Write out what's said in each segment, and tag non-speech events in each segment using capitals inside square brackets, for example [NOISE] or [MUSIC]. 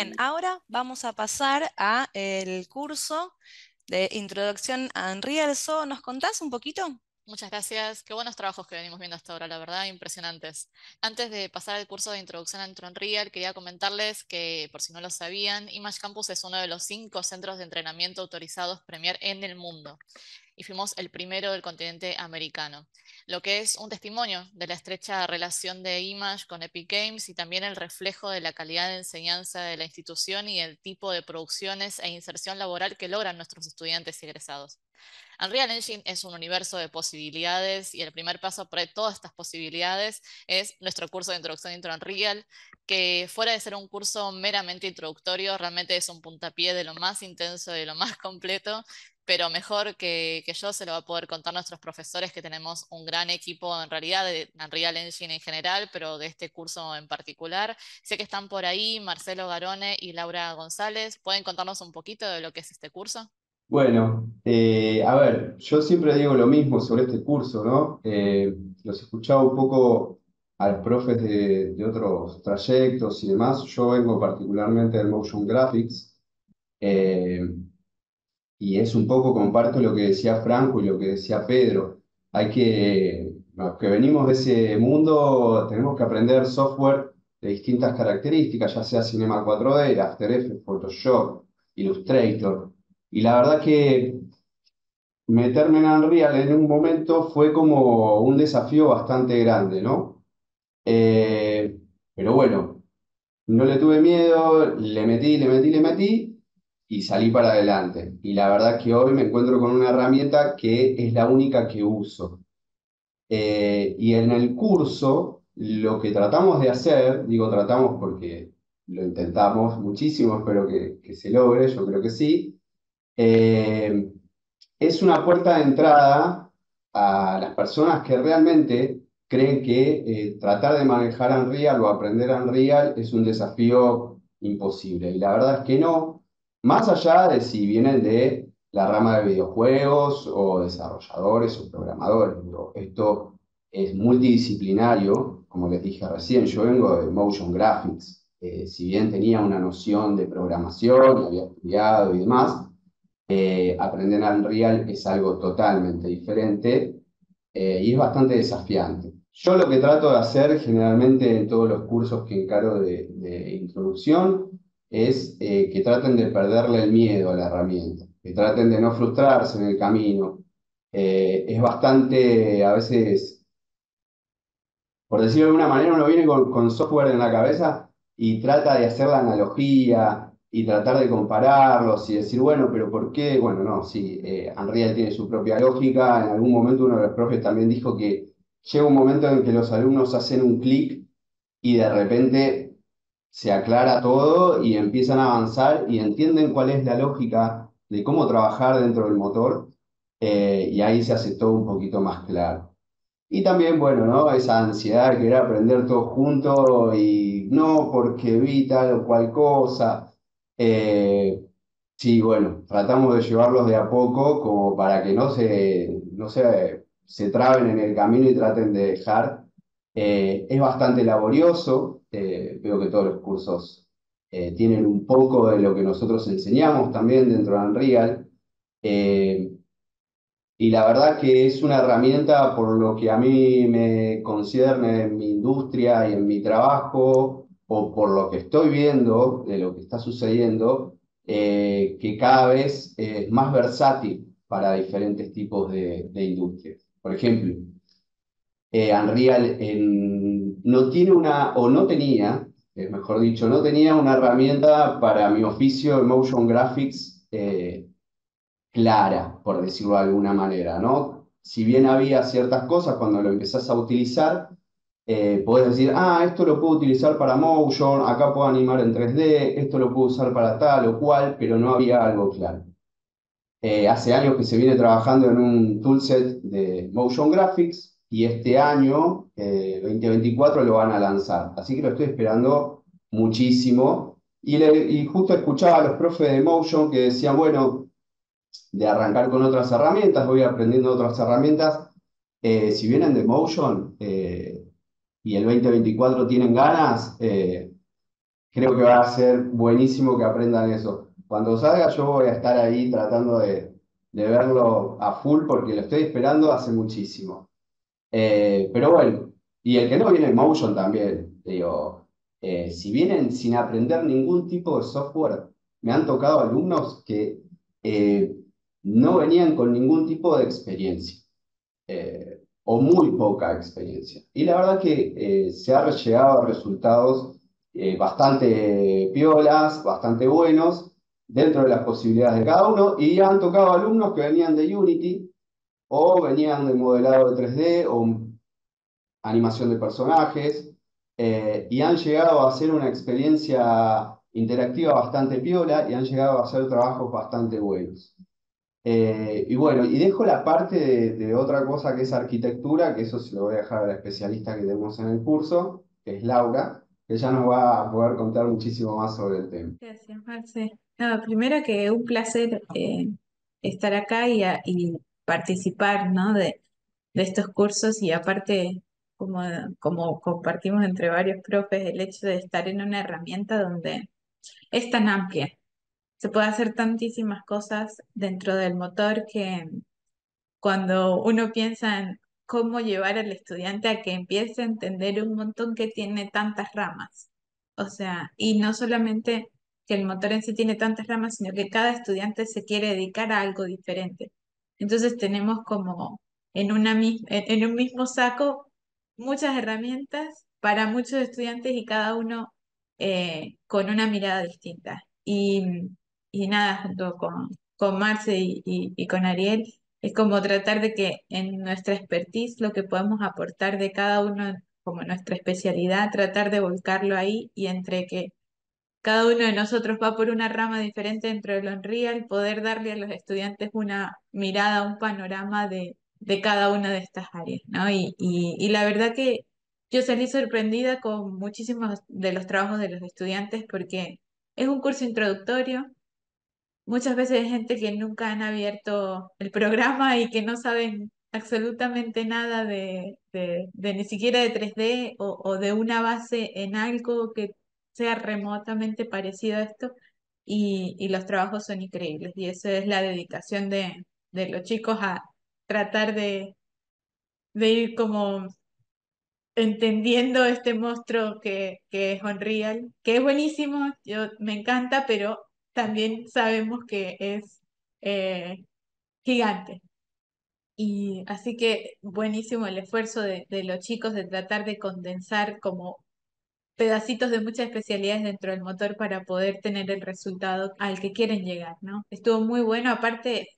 Bien, ahora vamos a pasar a el curso de introducción a Unreal. So, ¿Nos contás un poquito? Muchas gracias. Qué buenos trabajos que venimos viendo hasta ahora, la verdad, impresionantes. Antes de pasar al curso de introducción a Unreal, quería comentarles que, por si no lo sabían, Image Campus es uno de los cinco centros de entrenamiento autorizados Premier en el mundo. Y fuimos el primero del continente americano, lo que es un testimonio de la estrecha relación de Image con Epic Games y también el reflejo de la calidad de enseñanza de la institución y el tipo de producciones e inserción laboral que logran nuestros estudiantes y egresados. Unreal Engine es un universo de posibilidades y el primer paso para todas estas posibilidades es nuestro curso de introducción a Unreal, que fuera de ser un curso meramente introductorio, realmente es un puntapié de lo más intenso, de lo más [LAUGHS] completo, pero mejor que, yo se lo va a poder contar nuestros profesores, que tenemos un gran equipo en realidad de Unreal Engine en general, pero de este curso en particular. Sé que están por ahí Marcelo Garone y Laura González. ¿Pueden contarnos un poquito de lo que es este curso? Bueno, eh, a ver, yo siempre digo lo mismo sobre este curso, ¿no? Eh, los he escuchado un poco a los profes de, otros trayectos y demás. Yo vengo particularmente del Motion Graphics eh, y es un poco, comparto lo que decía Franco y lo que decía Pedro. Hay que, los que venimos de ese mundo, tenemos que aprender software de distintas características, ya sea Cinema 4D, After Effects, Photoshop, Illustrator. Y la verdad que meterme en Unreal en un momento fue como un desafío bastante grande, ¿no? Eh, pero bueno, no le tuve miedo, le metí, le metí, le metí y salí para adelante. Y la verdad que hoy me encuentro con una herramienta que es la única que uso. Eh, y en el curso, lo que tratamos de hacer, digo tratamos porque lo intentamos muchísimo, espero que, que se logre, yo creo que sí, eh, es una puerta de entrada a las personas que realmente creen que eh, tratar de manejar Unreal o aprender Unreal es un desafío imposible. Y la verdad es que no, más allá de si vienen de la rama de videojuegos o desarrolladores o programadores. Esto es multidisciplinario, como les dije recién, yo vengo de Motion Graphics. Eh, si bien tenía una noción de programación, había estudiado y demás, eh, aprender Unreal es algo totalmente diferente eh, y es bastante desafiante. Yo lo que trato de hacer generalmente en todos los cursos que encaro de, introducción es eh, que traten de perderle el miedo a la herramienta, que traten de no frustrarse en el camino. es bastante, a veces, por decirlo de alguna manera, uno viene con software en la cabeza y trata de hacer la analogía, y tratar de compararlos y decir, bueno, pero ¿por qué? Bueno, no, sí, eh, Unreal tiene su propia lógica. En algún momento uno de los profes también dijo que llega un momento en que los alumnos hacen un clic y de repente se aclara todo y empiezan a avanzar y entienden cuál es la lógica de cómo trabajar dentro del motor eh, y ahí se hace todo un poquito más claro. Y también, bueno, ¿no? Esa ansiedad de querer aprender todo junto y no porque vi tal o cual cosa. Eh, sí, bueno, tratamos de llevarlos de a poco como para que no se, no se, se traben en el camino y traten de dejar. Eh, es bastante laborioso, eh, veo que todos los cursos tienen un poco de lo que nosotros enseñamos también dentro de Unreal. y la verdad que es una herramienta por lo que a mí me concierne en mi industria y en mi trabajo, o por lo que estoy viendo de lo que está sucediendo, eh, que cada vez es más versátil para diferentes tipos de, industrias. Por ejemplo, eh, Unreal no tiene una, o no tenía, mejor dicho, no tenía una herramienta para mi oficio de motion graphics eh, clara, por decirlo de alguna manera, ¿no? Si bien había ciertas cosas cuando lo empezás a utilizar, eh, podés decir, ah, esto lo puedo utilizar para motion, acá puedo animar en 3D, esto lo puedo usar para tal o cual, pero no había algo claro. Eh, hace años que se viene trabajando en un toolset de motion graphics y este año, 2024, eh, lo van a lanzar. Así que lo estoy esperando muchísimo. Y, y justo escuchaba a los profes de motion que decían, bueno, de arrancar con otras herramientas, voy aprendiendo otras herramientas. si vienen de motion, y el 2024 tienen ganas, eh, creo que va a ser buenísimo que aprendan eso. Cuando salga yo voy a estar ahí tratando de, verlo a full porque lo estoy esperando hace muchísimo. Eh, pero bueno, y el que no viene en Motion también, digo, eh, si vienen sin aprender ningún tipo de software, me han tocado alumnos que eh, no venían con ningún tipo de experiencia o muy poca experiencia. Y la verdad que se ha llegado a resultados bastante piolas, bastante buenos, dentro de las posibilidades de cada uno, y han tocado alumnos que venían de Unity o venían de modelado de 3D o animación de personajes, eh, y han llegado a hacer una experiencia interactiva bastante piola y han llegado a hacer trabajos bastante buenos. Eh, y bueno, y dejo la parte de, otra cosa que es arquitectura, que eso se lo voy a dejar a la especialista que tenemos en el curso, que es Laura, que ella nos va a poder contar muchísimo más sobre el tema. Gracias, Marce. No, primero que un placer eh, estar acá y, y participar ¿no? de, de estos cursos y aparte como, como compartimos entre varios profes, el hecho de estar en una herramienta donde es tan amplia. Se puede hacer tantísimas cosas dentro del motor que cuando uno piensa en cómo llevar al estudiante a que empiece a entender un montón que tiene tantas ramas. O sea, y no solamente que el motor en sí tiene tantas ramas, sino que cada estudiante se quiere dedicar a algo diferente. Entonces tenemos como en, una, en un mismo saco muchas herramientas para muchos estudiantes y cada uno eh, con una mirada distinta. Y, y nada, junto con, con Marce y, y, con Ariel, es como tratar de que en nuestra expertise lo que podemos aportar de cada uno como nuestra especialidad, tratar de volcarlo ahí y entre que cada uno de nosotros va por una rama diferente dentro del Unreal, poder darle a los estudiantes una mirada, un panorama de, de cada una de estas áreas, ¿no? Y, y, la verdad que yo salí sorprendida con muchísimos de los trabajos de los estudiantes porque es un curso introductorio. Muchas veces hay gente que nunca han abierto el programa y que no saben absolutamente nada de, de, ni siquiera de 3D o, o, de una base en algo que sea remotamente parecido a esto. Y, y los trabajos son increíbles y eso es la dedicación de, de los chicos a, tratar de, de ir como entendiendo este monstruo que, que es Unreal, que es buenísimo, yo, me encanta, pero también sabemos que es eh, gigante. Y así que buenísimo el esfuerzo de, los chicos de tratar de condensar como pedacitos de muchas especialidades dentro del motor para poder tener el resultado al que quieren llegar, ¿no? Estuvo muy bueno, aparte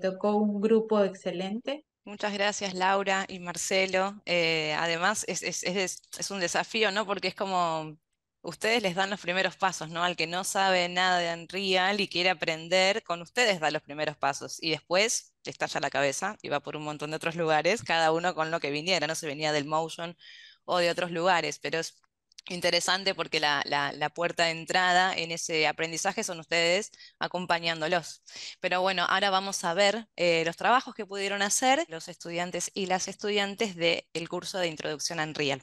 tocó un grupo excelente. Muchas gracias Laura y Marcelo. Eh, además es, es, es, es, un desafío, ¿no? Porque es como ustedes les dan los primeros pasos, ¿no? Al que no sabe nada de Unreal y quiere aprender, con ustedes da los primeros pasos y después le estalla la cabeza y va por un montón de otros lugares, cada uno con lo que viniera, no se venía del motion o de otros lugares, pero es interesante porque la, puerta de entrada en ese aprendizaje son ustedes acompañándolos. Pero bueno, ahora vamos a ver eh, los trabajos que pudieron hacer los estudiantes y las estudiantes del curso de introducción a Unreal.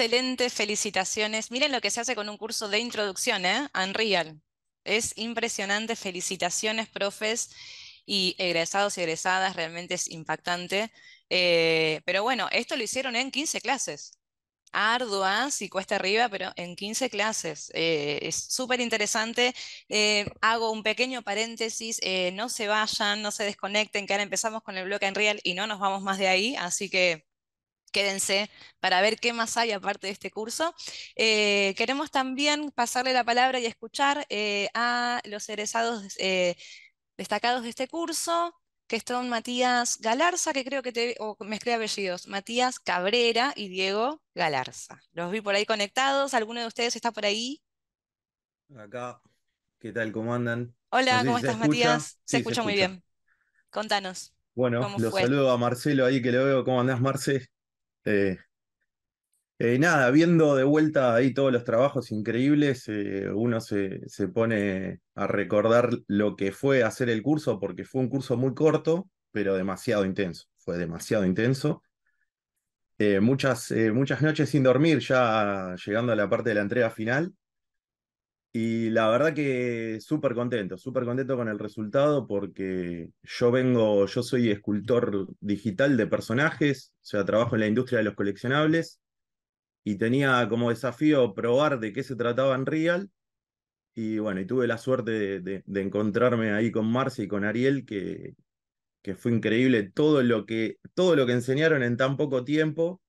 Excelente, felicitaciones. Miren lo que se hace con un curso de introducción ¿eh? Unreal. Es impresionante, felicitaciones, profes y egresados y egresadas, realmente es impactante. Eh, pero bueno, esto lo hicieron en 15 clases. Arduas y cuesta arriba, pero en 15 clases. Eh, es súper interesante. Eh, hago un pequeño paréntesis, no se vayan, no se desconecten, que ahora empezamos con el bloque en Real y no nos vamos más de ahí, así que quédense para ver qué más hay aparte de este curso. queremos también pasarle la palabra y escuchar a los egresados destacados de este curso, que son Matías Galarza, que creo que te, o mezclé apellidos, Matías Cabrera y Diego Galarza. Los vi por ahí conectados, ¿alguno de ustedes está por ahí? Acá, ¿qué tal? ¿Cómo andan? Hola, ¿cómo estás, Matías? Se, escucha muy bien. Contanos. Bueno, los saludo a Marcelo ahí que lo veo. ¿Cómo andás, Marce? Eh, eh, nada, viendo de vuelta ahí todos los trabajos increíbles, eh, uno se, se, pone a recordar lo que fue hacer el curso, porque fue un curso muy corto, pero demasiado intenso. Fue demasiado intenso. Eh, muchas, muchas noches sin dormir, ya llegando a la parte de la entrega final. Y la verdad que súper contento, súper contento con el resultado porque yo vengo, yo soy escultor digital de personajes, o sea, trabajo en la industria de los coleccionables y tenía como desafío probar de qué se trataba en Real. Y bueno, tuve la suerte de, encontrarme ahí con Marcia y con Ariel, que, que fue increíble todo lo, que, todo lo que enseñaron en tan poco tiempo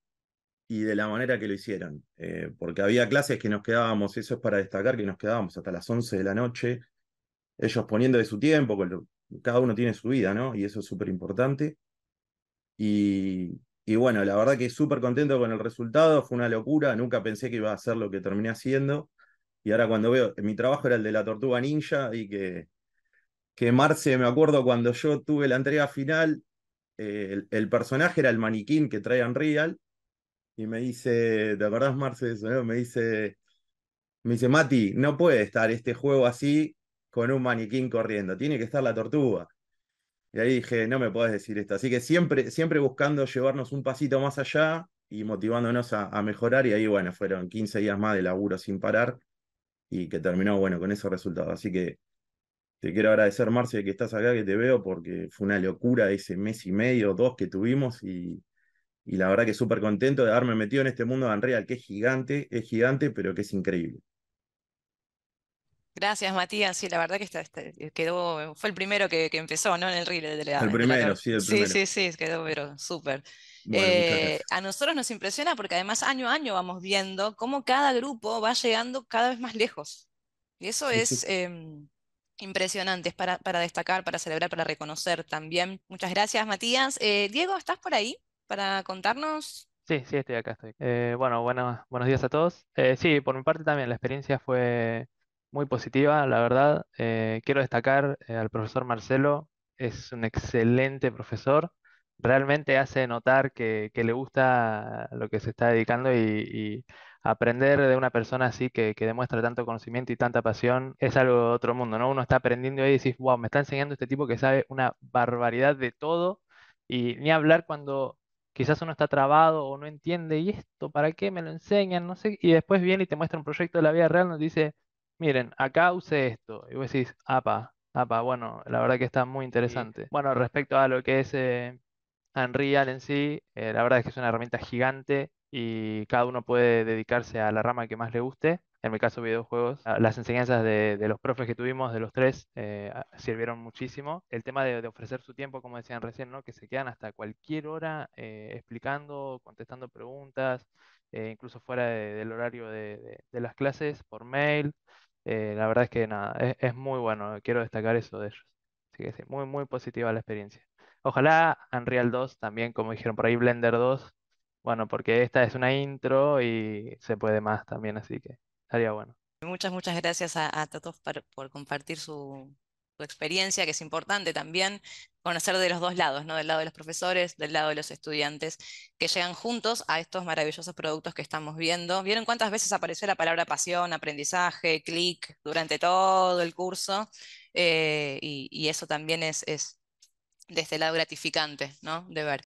y de la manera que lo hicieron. Eh, porque había clases que nos quedábamos, eso es para destacar, que nos quedábamos hasta las 11 de la noche, ellos poniendo de su tiempo, cada uno tiene su vida, ¿no? Y eso es súper importante. Y, y bueno, la verdad que súper contento con el resultado, fue una locura, nunca pensé que iba a ser lo que terminé haciendo. Y ahora cuando veo, mi trabajo era el de la tortuga ninja y que, que Marce, me acuerdo cuando yo tuve la entrega final, eh, el, personaje era el maniquín que trae Unreal y me dice, ¿te acordás Marce eso? Me dice, me dice, Mati, no puede estar este juego así con un maniquín corriendo, tiene que estar la tortuga. Y ahí dije, no me podés decir esto. Así que siempre, siempre buscando llevarnos un pasito más allá y motivándonos a, mejorar. Y ahí, bueno, fueron 15 días más de laburo sin parar y que terminó, bueno, con esos resultados. Así que te quiero agradecer, Marcia, que estás acá, que te veo, porque fue una locura ese mes y medio, dos que tuvimos y, y la verdad que súper contento de haberme metido en este mundo de Unreal, que es gigante, es gigante, pero que es increíble. Gracias, Matías. Sí, la verdad que está, quedó, fue el primero que, empezó, ¿no? En el reel de la. El primero, sí, el primero. Sí, sí, sí, quedó, pero súper. Eh, a nosotros nos impresiona porque además año a año vamos viendo cómo cada grupo va llegando cada vez más lejos. Y eso es em, impresionante, es para, para, destacar, para celebrar, para reconocer también. Muchas gracias, Matías. Eh, Diego, ¿estás por ahí para contarnos? Sí, sí, estoy acá, estoy. bueno, bueno, buenos días a todos. sí, por mi parte también, la experiencia fue muy positiva, la verdad. Eh, quiero destacar eh, al profesor Marcelo, es un excelente profesor. Realmente hace notar que, le gusta lo que se está dedicando y, aprender de una persona así que, demuestra tanto conocimiento y tanta pasión es algo de otro mundo, ¿no? Uno está aprendiendo y decís, wow, me está enseñando este tipo que sabe una barbaridad de todo y ni hablar cuando quizás uno está trabado o no entiende, ¿y esto para qué me lo enseñan? No sé, y después viene y te muestra un proyecto de la vida real, nos dice, miren, acá usé esto. Y vos decís, apa, apa, bueno, la verdad que está muy interesante. Bueno, respecto a lo que es eh, Unreal en sí, eh, la verdad es que es una herramienta gigante y cada uno puede dedicarse a la rama que más le guste. En mi caso, videojuegos. Las enseñanzas de, los profes que tuvimos, de los tres, eh, sirvieron muchísimo. El tema de, ofrecer su tiempo, como decían recién, ¿no? que se quedan hasta cualquier hora explicando, contestando preguntas, incluso fuera del horario de, de, las clases, por mail. Eh, la verdad es que nada, es, muy bueno, quiero destacar eso de ellos. Así que sí, muy, muy positiva la experiencia. Ojalá Unreal 2 también, como dijeron por ahí, Blender 2, bueno, porque esta es una intro y se puede más también, así que estaría bueno. Muchas, muchas gracias a, todos por compartir su, experiencia, que es importante también conocer de los dos lados, ¿no? Del lado de los profesores, del lado de los estudiantes, que llegan juntos a estos maravillosos productos que estamos viendo. ¿Vieron cuántas veces apareció la palabra pasión, aprendizaje, clic durante todo el curso? Eh, y, eso también es, es de este lado gratificante, ¿no? De ver.